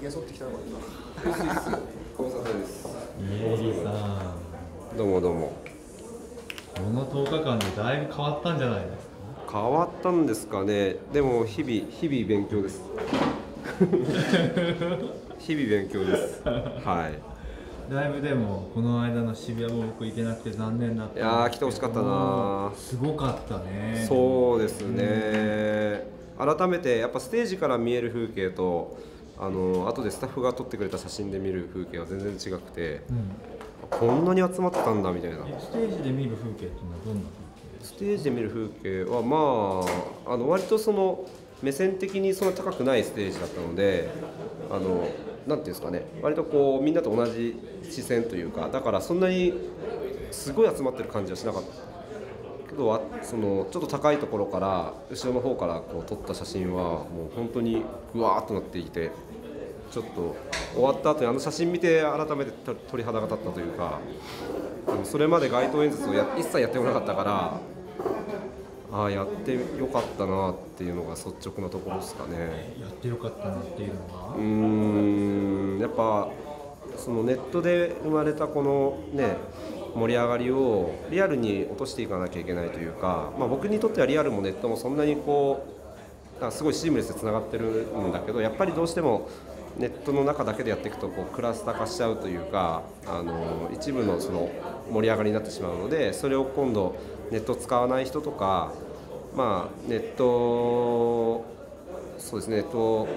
ひげ剃ってきたのかご無沙汰です。どうもどうも。この10日間でだいぶ変わったんじゃないですか？変わったんですかね。でも日々日々勉強です。日々勉強です。はい。だいぶでもこの間の渋谷も僕行けなくて残念だったいやー来てほしかったなすごかったね。そうですね。改めてやっぱステージから見える風景とあの後でスタッフが撮ってくれた写真で見る風景は全然違くてうん。こんなに集まってたんだみたいな。えステージで見る風景っていうのはどんなステージで見る風景はまああの割とその目線的にそんな高くないステージだったのであのなんていうんですかね。割とこうみんなと同じ視線というかだからそんなにすごい集まってる感じはしなかった。けどあそのちょっと高いところから後ろの方からこう撮った写真はもう本当にぐわーっとなっていてちょっと終わった後にあの写真見て改めてと鳥肌が立ったというかそれまで街頭演説をや一切やってこなかったからああやってよかったなっていうのが率直なところですかね。やってよかったなっていうのは？うーんやっぱそのネットで生まれたこのね盛り上がりをリアルに落としていかなきゃいけないというか、まあ、僕にとってはリアルもネットもそんなにこうすごいシームレスでつながってるんだけどやっぱりどうしてもネットの中だけでやっていくとこうクラスター化しちゃうというかあの一部のその盛り上がりになってしまうのでそれを今度ネット使わない人とか、まあ、ネットそうですね、ネット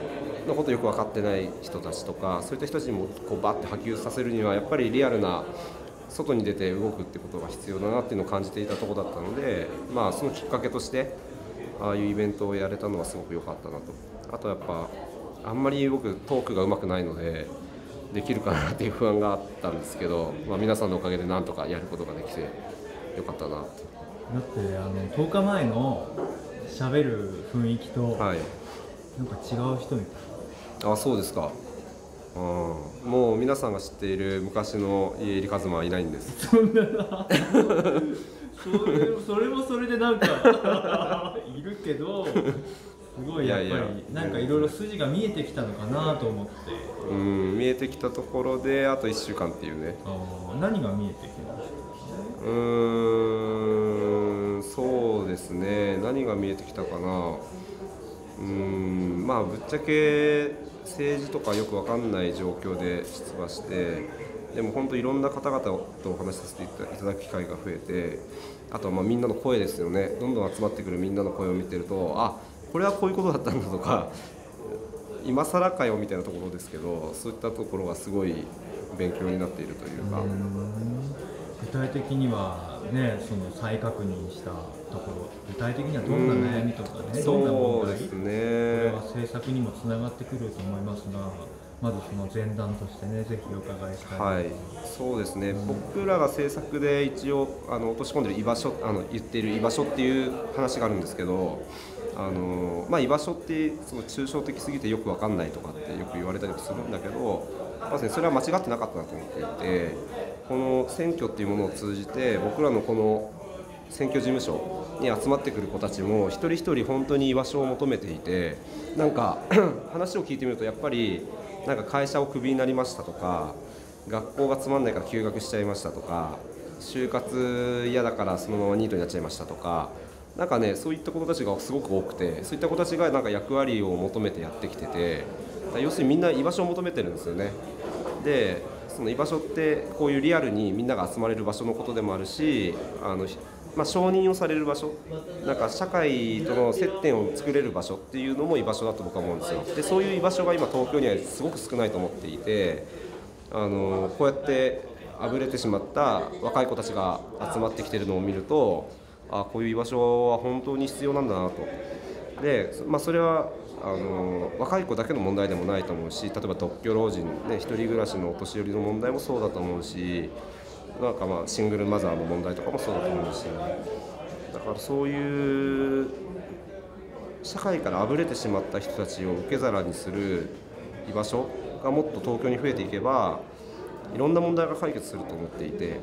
のことよく分かってない人たちとかそういった人たちにもこうバッて波及させるにはやっぱりリアルな外に出て動くってことが必要だなっていうのを感じていたところだったので、まあ、そのきっかけとしてああいうイベントをやれたのはすごく良かったなと。あとやっぱあんまり僕トークが上手くないのでできるかなっていう不安があったんですけど、まあ、皆さんのおかげでなんとかやることができてよかったなって。だってあの10日前の喋る雰囲気と、はい。なんか違う人みたい。あそうですか。うん。もう皆さんが知っている昔の家入一馬はいないんです。そんなな。それそれもそれでなんか いるけどすごいやっぱりいやいや。なんかいろいろ筋が見えてきたのかなと思って。うん見えてきたところであと1週間っていうね。あー何が見えてきましうーんそうですね。何が見えてきたかな。うんまあぶっちゃけ政治とかよく分かんない状況で出馬してでも本当いろんな方々とお話しさせていただく機会が増えてあとはまあみんなの声ですよね。どんどん集まってくるみんなの声を見てるとあこれはこういうことだったんだとか今更かよみたいなところですけどそういったところがすごい勉強になっているというか。た具体的にはねその再確認したところ具体的にはどんな悩みとかねどんな問題そうですこれねは政策にもつながってくると思いますがまずその前段としてねぜひお伺いしたい。はい、そうですね、僕らが制作で一応あの落とし込んでる居場所あの言っている居場所っていう話があるんですけどあの、まあ、居場所ってすごい抽象的すぎてよく分かんないとかってよく言われたりもするんだけど、まずね、それは間違ってなかったなと思っていてこの選挙っていうものを通じて僕らのこの選挙事務所に集まってくる子たちも一人一人本当に居場所を求めていてなんか話を聞いてみるとやっぱりなんか会社をクビになりましたとか学校がつまんないから休学しちゃいましたとか就活嫌だからそのままニートになっちゃいましたとかなんかねそういった子たちがすごく多くてそういった子たちがなんか役割を求めてやってきてて要するにみんな居場所を求めてるんですよね。でその居場所ってこういうリアルにみんなが集まれる場所のことでもあるしあの、まあ、承認をされる場所なんか社会との接点を作れる場所っていうのも居場所だと僕は思うんですよでそういう居場所が今東京にはすごく少ないと思っていてあのこうやってあぶれてしまった若い子たちが集まってきてるのを見るとあこういう居場所は本当に必要なんだなと。で、まあ、それはあの若い子だけの問題でもないと思うし例えば独居老人、ね、一人暮らしのお年寄りの問題もそうだと思うしなんかまあシングルマザーの問題とかもそうだと思うしだからそういう社会からあぶれてしまった人たちを受け皿にする居場所がもっと東京に増えていけばいろんな問題が解決すると思っていて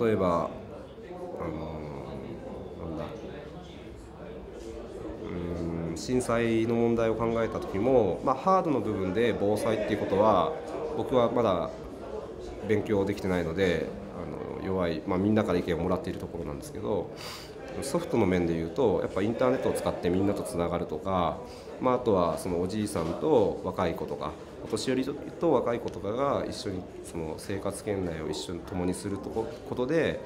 例えばあのなんだ震災の問題を考えた時も、まあ、ハードの部分で防災っていうことは僕はまだ勉強できてないのであの弱い、まあ、みんなから意見をもらっているところなんですけどソフトの面でいうとやっぱインターネットを使ってみんなとつながるとか、まあ、あとはそのおじいさんと若い子とかお年寄りと若い子とかが一緒にその生活圏内を一緒に共にすることで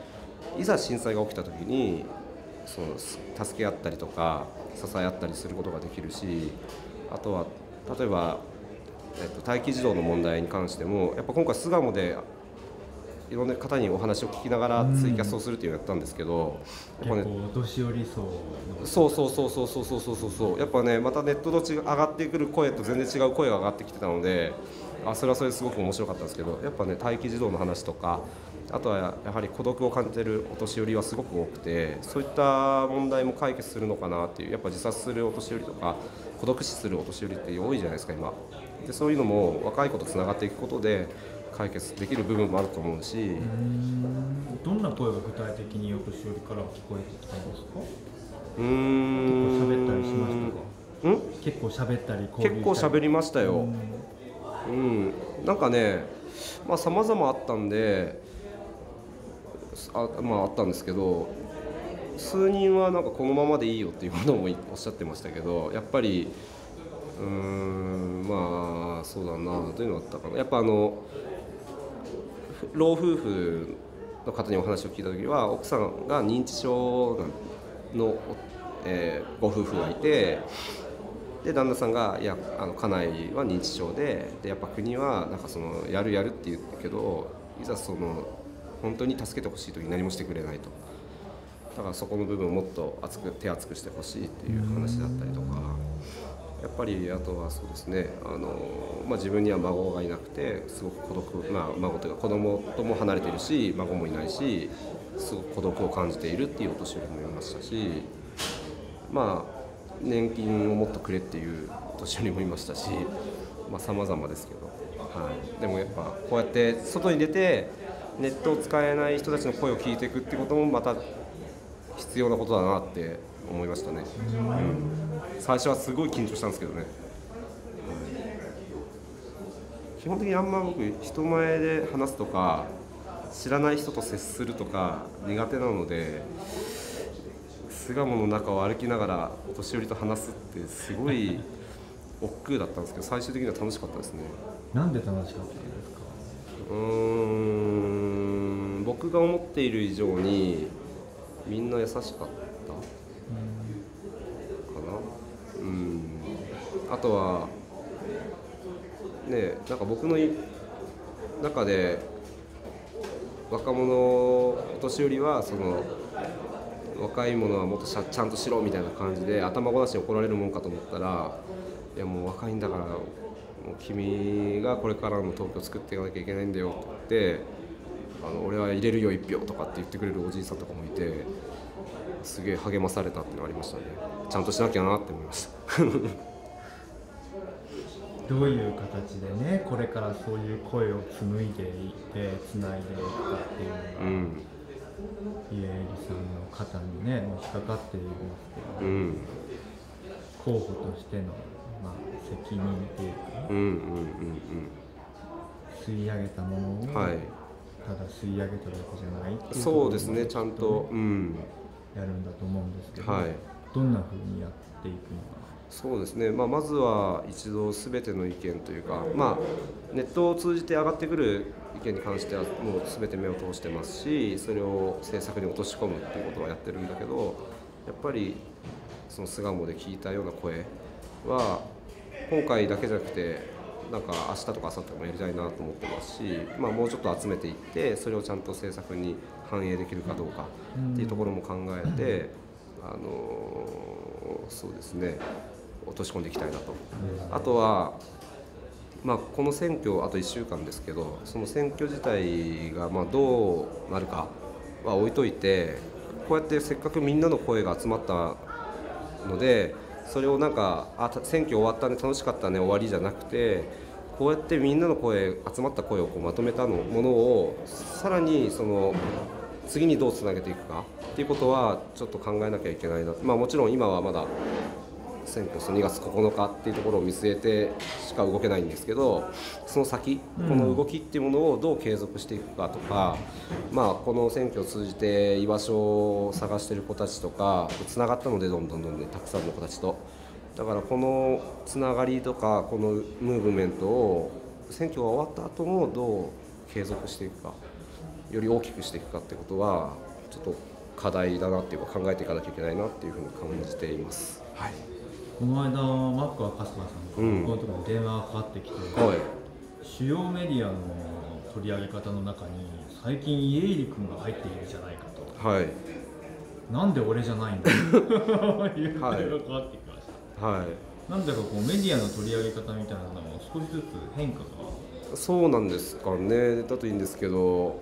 いざ震災が起きた時にその助け合ったりとか支え合ったりすることができるしあとは例えば、えっと、待機児童の問題に関してもやっぱ今回巣鴨でいろんな方にお話を聞きながらツイキャスをするっていうのをやったんですけど、うん、やっぱねお年寄り層そうそうそうそうそうそうそうそう。やっぱねまたネットと違上がってくる声と全然違う声が上がってきてたのであそれはそれですごく面白かったんですけどやっぱね待機児童の話とかあとはやはり孤独を感じているお年寄りはすごく多くてそういった問題も解決するのかなっていうやっぱ自殺するお年寄りとか孤独死するお年寄りって多いじゃないですか今。でそういうのも若い子とつながっていくことで解決できる部分もあると思うし。どんな声が具体的にお年寄りから聞こえてきたんですか？うん。結構喋ったりしましたか？ん？結構喋ったり結構喋りましたよ。うん。なんかねまあ様々あったんであ,、まあ、あったんですけど数人はなんかこのままでいいよっていうこともおっしゃってましたけどやっぱりうーんまあそうだなというのがあったかな。やっぱあの老夫婦の方にお話を聞いた時は奥さんが認知症の、えー、ご夫婦がいてで旦那さんがいやあの家内は認知症ででやっぱ国はなんかそのやるやるって言うけどいざその本当に助けてほしい時に何もしてくれないと。だからそこの部分をもっと厚く手厚くしてほしいっていう話だったりとか。やっぱりあとはそうですねあの、まあ、自分には孫がいなくてすごく孤独、まあ、孫というか子供とも離れてるし孫もいないしすごく孤独を感じているっていうお年寄りもいましたしまあ年金をもっとくれっていう年寄りもいましたしまあ様々ですけど、はい、でもやっぱこうやって外に出てネットを使えない人たちの声を聞いていくってこともまた必要なことだなって思いましたね、うん、最初はすごい緊張したんですけどね、基本的にあんま僕人前で話すとか知らない人と接するとか苦手なので巣鴨の中を歩きながらお年寄りと話すってすごい 億劫だったんですけど最終的には楽しかったですね。なんで楽しかったんですか？うーん僕が思っている以上にみんな優しかったかな？うん。あとはねなんか僕の中で若者お年寄りはその若い者はもっとちゃんとしろみたいな感じで頭ごなしに怒られるもんかと思ったらいやもう若いんだからもう君がこれからの東京を作っていかなきゃいけないんだよってあの俺は入れるよ1票とかって言ってくれるおじいさんとかもいてすげえ励まされたっていうのがありましたね。ちゃんとしなきゃなって思いました。どういう形でねこれからそういう声を紡いでいってつないでいくかっていうのが、うん。家入さんの肩にねのしかかっていますけど、うん、候補としての、まあ、責任っていうか、うんうんうんうん、吸い上げたものを、はい、ただ吸い上げただけじゃないっていうそうですねちゃんと、うん、やるんだと思うんですけど、はい、どんなふうにやっていくのかそうですね、まあ、まずは一度すべての意見というか、まあ、ネットを通じて上がってくる意見に関してはもうすべて目を通してますしそれを政策に落とし込むっていうことはやってるんだけどやっぱりその巣鴨で聞いたような声は今回だけじゃなくてなんか明日とか明後日もやりたいなと思ってますし、まあ、もうちょっと集めていってそれをちゃんと政策に反映できるかどうかっていうところも考えて、あのそうですね落とし込んでいきたいなと。あとはまあ、この選挙あと1週間ですけどその選挙自体がまあどうなるかは置いといてこうやってせっかくみんなの声が集まったのでそれをなんかあ選挙終わったね楽しかったね終わりじゃなくてこうやってみんなの声集まった声をこうまとめたのものをさらにその次にどうつなげていくかっていうことはちょっと考えなきゃいけないな、まあ、もちろん今はまだ選挙その2月9日っていうところを見据えてしか動けないんですけどその先この動きっていうものをどう継続していくかとか、まあ、この選挙を通じて居場所を探している子たちとかつながったのでどんどんどんどんたくさんの子たちと。だからこのつながりとかこのムーブメントを選挙が終わった後もどう継続していくかより大きくしていくかってことはちょっと課題だなっていうか考えていかなきゃいけないなっていうふうに感じています。はい、この間マックは春日さんからこのところに電話がかかってきて、はい、主要メディアの取り上げ方の中に最近家入君が入っているじゃないかと。はい。なんで俺じゃないんだい。う電話がかかってきました。はい。なんだかこうメディアの取り上げ方みたいなのも少しずつ変化が？そうなんですかね。だといいんですけど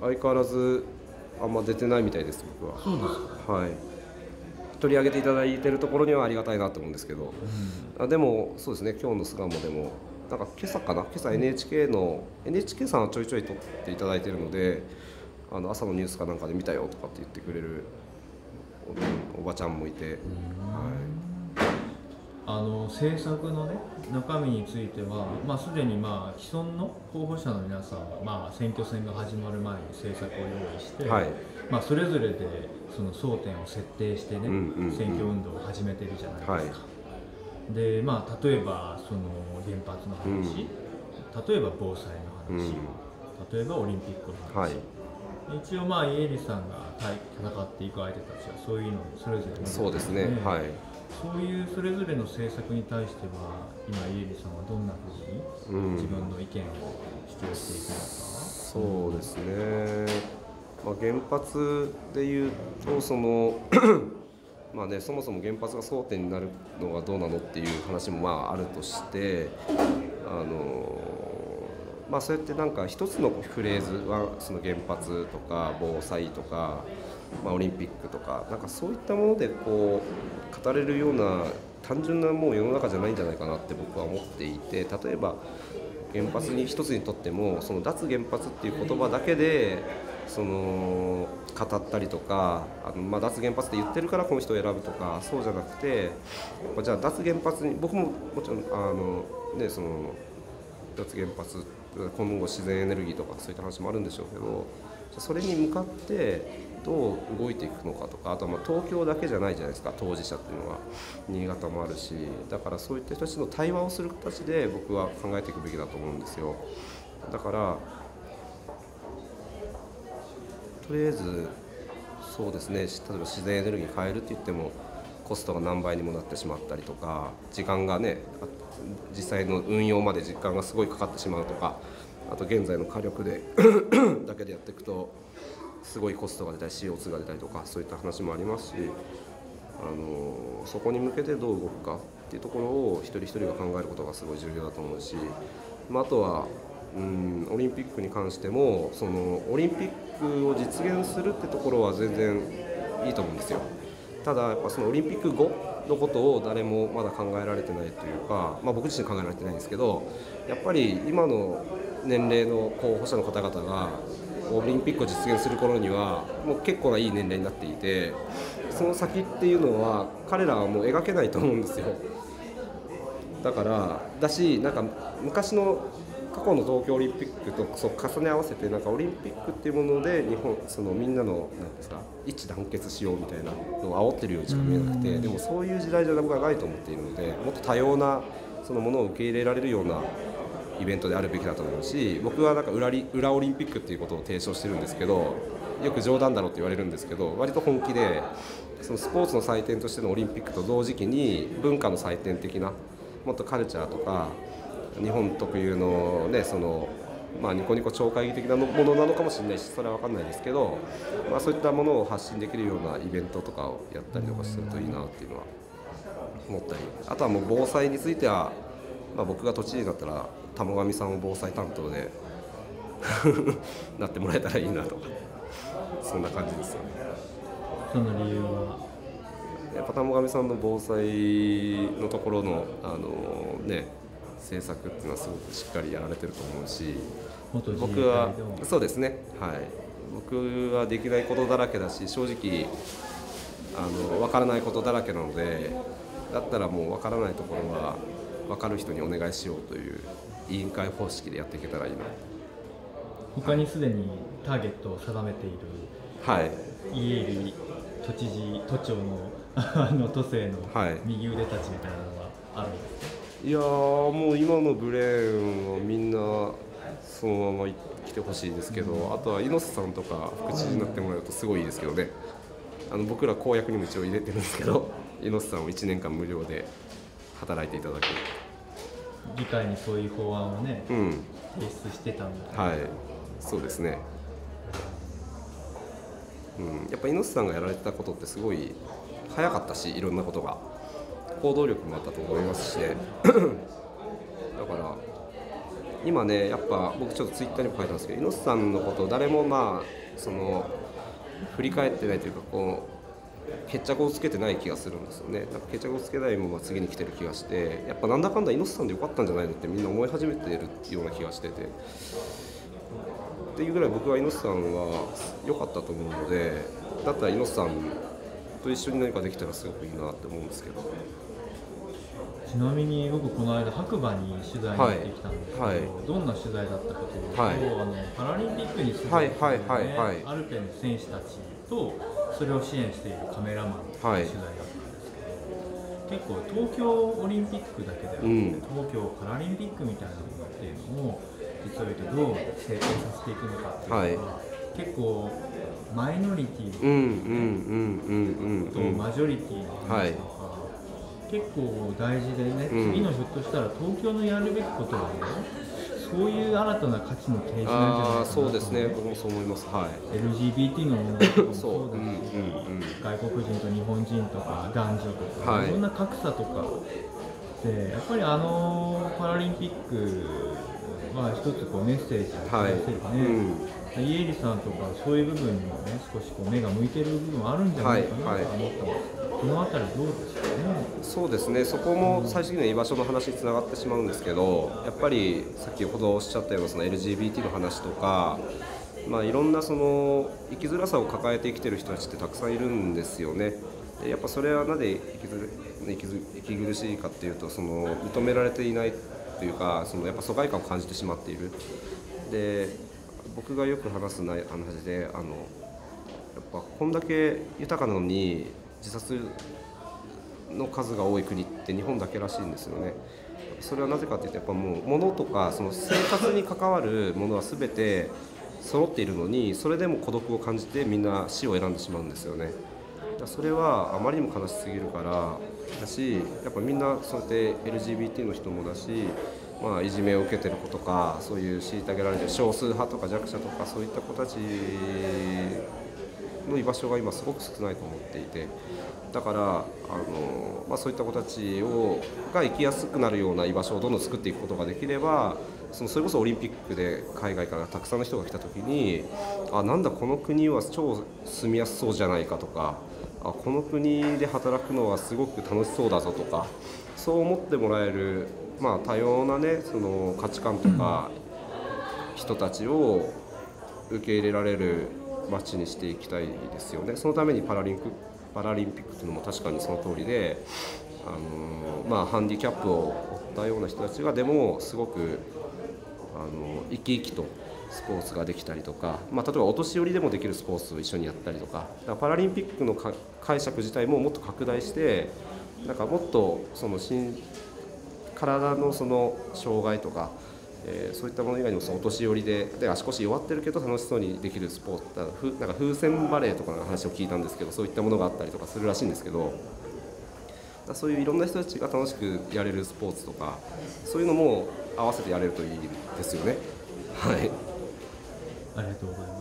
相変わらずあんま出てないみたいです僕は。そうですはい取り上げていただいてるところにはありがたいなと思うんですけど、うん、あでもそうですね今日の巣鴨でもなんか今朝かな？今朝 NHK の NHK さんはちょいちょい撮っていただいてるのであの朝のニュースかなんかで見たよとかって言ってくれるおばちゃんもいて、はい、あの政策のね中身については、まあ、すでにまあ既存の候補者の皆さんは、まあ、選挙戦が始まる前に政策を用意して、はい、まあ、それぞれでその争点を設定してね、うんうんうん、選挙運動を始めてるじゃないですか。はい、でまあ、例えばその原発の話、うん、例えば防災の話、うん、例えばオリンピックの話、はい。一応まあ家入さんが戦っていく相手たちはそういうのをそれぞれ、ね、そうですね。はい。そういうそれぞれの政策に対しては今家入さんはどんなふうに自分の意見を主張していくのか、そうですね、まあ、原発でいうとその まあね、そもそも原発が争点になるのはどうなのっていう話もまああるとしてあのまあ、そうやってなんか一つのフレーズはその原発とか防災とか、まあ、オリンピックとかなんかそういったものでこう語れるような単純なもう世の中じゃないんじゃないかなって僕は思っていて例えば原発に一つにとってもその脱原発っていう言葉だけでその語ったりとかあの、まあ、脱原発って言ってるからこの人を選ぶとかそうじゃなくてじゃあ脱原発に僕ももちろんあの、ね、その脱原発今後自然エネルギーとかそういった話もあるんでしょうけどそれに向かってどう動いていくのかとかあとはま東京だけじゃないじゃないですか当事者っていうのは。新潟もあるしだからそういった人たちの対話をする形で僕は考えていくべきだと思うんですよ。だからとりあえずそうですね例えば自然エネルギー変えるって言ってもコストが何倍にもなってしまったりとか時間がね実際の運用まで時間がすごいかかってしまうとかあと現在の火力で だけでやっていくとすごいコストが出たり CO2 が出たりとかそういった話もありますしあのそこに向けてどう動くかっていうところを一人一人が考えることがすごい重要だと思うし、まあ、あとはうんオリンピックに関してもそのオリンピックを実現するってところは全然いいと思うんですよ。ただやっぱそのオリンピック後のことを誰もまだ考えられてないというか、まあ、僕自身考えられてないんですけどやっぱり今の年齢の候補者の方々がオリンピックを実現する頃にはもう結構ないい年齢になっていてその先っていうのは彼らはもう描けないと思うんですよだからだしなんか昔の過去の東京オリンピックとそう重ね合わせてなんかオリンピックっていうもので日本そのみんなのなんですか一致団結しようみたいなのを煽ってるようにしか見えなくてでもそういう時代じゃ僕はないと思っているのでもっと多様なそのものを受け入れられるようなイベントであるべきだと思うし僕はなんか裏裏オリンピックっていうことを提唱してるんですけどよく冗談だろうって言われるんですけど割と本気でそのスポーツの祭典としてのオリンピックと同時期に文化の祭典的なもっとカルチャーとか日本特有のねそのまあ、ニコニコ超会議的なものなのかもしれないしそれは分かんないですけど、まあ、そういったものを発信できるようなイベントとかをやったりとかするといいなっていうのは思ったりあとはもう防災については、まあ、僕が都知事になったら玉上さんを防災担当で なってもらえたらいいなとかそんな感じですよね。その理由は？やっぱ玉上さんの防災のところのあのね政策っていうのはすごくしっかりやられてると思うし僕はそうですね。はい。僕はできないことだらけだし正直あの分からないことだらけなのでだったらもう分からないところは分かる人にお願いしようという委員会方式でやっていけたらいいな。他にすでにターゲットを定めているはい。家入り都知事都庁のあの都政のはい。右腕たちみたいなのがあるんですか、いやーもう今のブレーンはみんなそのまま来てほしいですけど、あとは猪瀬さんとか副知事になってもらうとすごいいいですけどね。あの僕ら公約にも一応入れてるんですけど猪瀬さんを1年間無料で働いていただく。議会にそういう法案をねうん。提出してたんだはい。そうですね。うん、やっぱ猪瀬さんがやられてたことってすごい早かったしいろんなことが行動力もあったと思いますしね だから今ねやっぱ僕ちょっとツイッターにも書いたんですけど猪瀬さんのことを誰もまあその振り返ってないというかこう決着をつけてない気がするんですよね。なんか決着をつけないまま次に来てる気がしてやっぱなんだかんだ猪瀬さんでよかったんじゃないのってみんな思い始めてるような気がしてて。っていうぐらい僕は猪瀬さんは良かったと思うのでだったら猪瀬さんと一緒に何かできたらすごくいいなって思うんですけどちなみに僕この間白馬に取材に行ってきたんですけど、はい。はいどんな取材だったかというと、はい。あのパラリンピックに出場する、ね。アルペンの選手たちとそれを支援しているカメラマンのはい。取材だったんですけど、結構東京オリンピックだけではなくて、うん。東京パラリンピックみたいなのっていうのを実を言うとどう成功させていくのかっていうのは、結構マイノリティうんうんうんうんとマジョリティの話とか、結構大事でね、うん。次のひょっとしたら東京のやるべきことはねそういう新たな価値の提示なんじゃないかなとそうですね。僕もそう思います。はい。LGBT の問題とかもそそううだし、う。んうんうん。外国人と日本人とか男女とか、はい。い、ろんな格差とか。でやっぱりあのパラリンピックは一つこうメッセージをはい。出せるね、家入さんとかそういう部分にもね少しこう目が向いてる部分はあるんじゃないかなとは思ったんですけど、この辺りどうですか？ねそうですねそこも最終的には居場所の話につながってしまうんですけどやっぱり先ほどおっしゃったようなその LGBT の話とか、まあ、いろんなその生きづらさを抱えて生きてる人たちってたくさんいるんですよね。でやっぱそれはなぜ生きづら生きず生き苦しいかっていうとその認められていないというかそのやっぱ疎外感を感じてしまっている。で僕がよく話す話であのやっぱこんだけ豊かなのに自殺の数が多い国って日本だけらしいんですよね。それはなぜかというとやっぱもう物とかその生活に関わるものは全て揃っているのにそれでも孤独を感じてみんな死を選んでしまうんですよね。それはあまりにも悲しすぎるからだしやっぱみんなそうやって LGBT の人もだし、まあ、いじめを受けてる子とかそういう虐げられてる少数派とか弱者とかそういった子たちの居場所が今すごく少ないと思っていてだからあの、まあ、そういった子たちをが生きやすくなるような居場所をどんどん作っていくことができればそのそれこそオリンピックで海外からたくさんの人が来た時にあなんだこの国は超住みやすそうじゃないかとかあこの国で働くのはすごく楽しそうだぞとかそう思ってもらえる、まあ、多様な、ね、その価値観とか人たちを受け入れられる街にしていきたいですよね。そのためにパラリンクパラリンピックというのも確かにその通りで、あのまあ、ハンディキャップを負ったような人たちがでもすごくあの生き生きとスポーツができたりとか、まあ、例えばお年寄りでもできるスポーツを一緒にやったりとかだからパラリンピックの解釈自体ももっと拡大してなんかもっとその身体のその障害とか、えーそういったもの以外にもそのお年寄りでで足腰弱ってるけど楽しそうにできるスポーツふなんか風船バレーとかの話を聞いたんですけどそういったものがあったりとかするらしいんですけどだそういういろんな人たちが楽しくやれるスポーツとかそういうのも合わせてやれるといいですよね。はいありがとうございます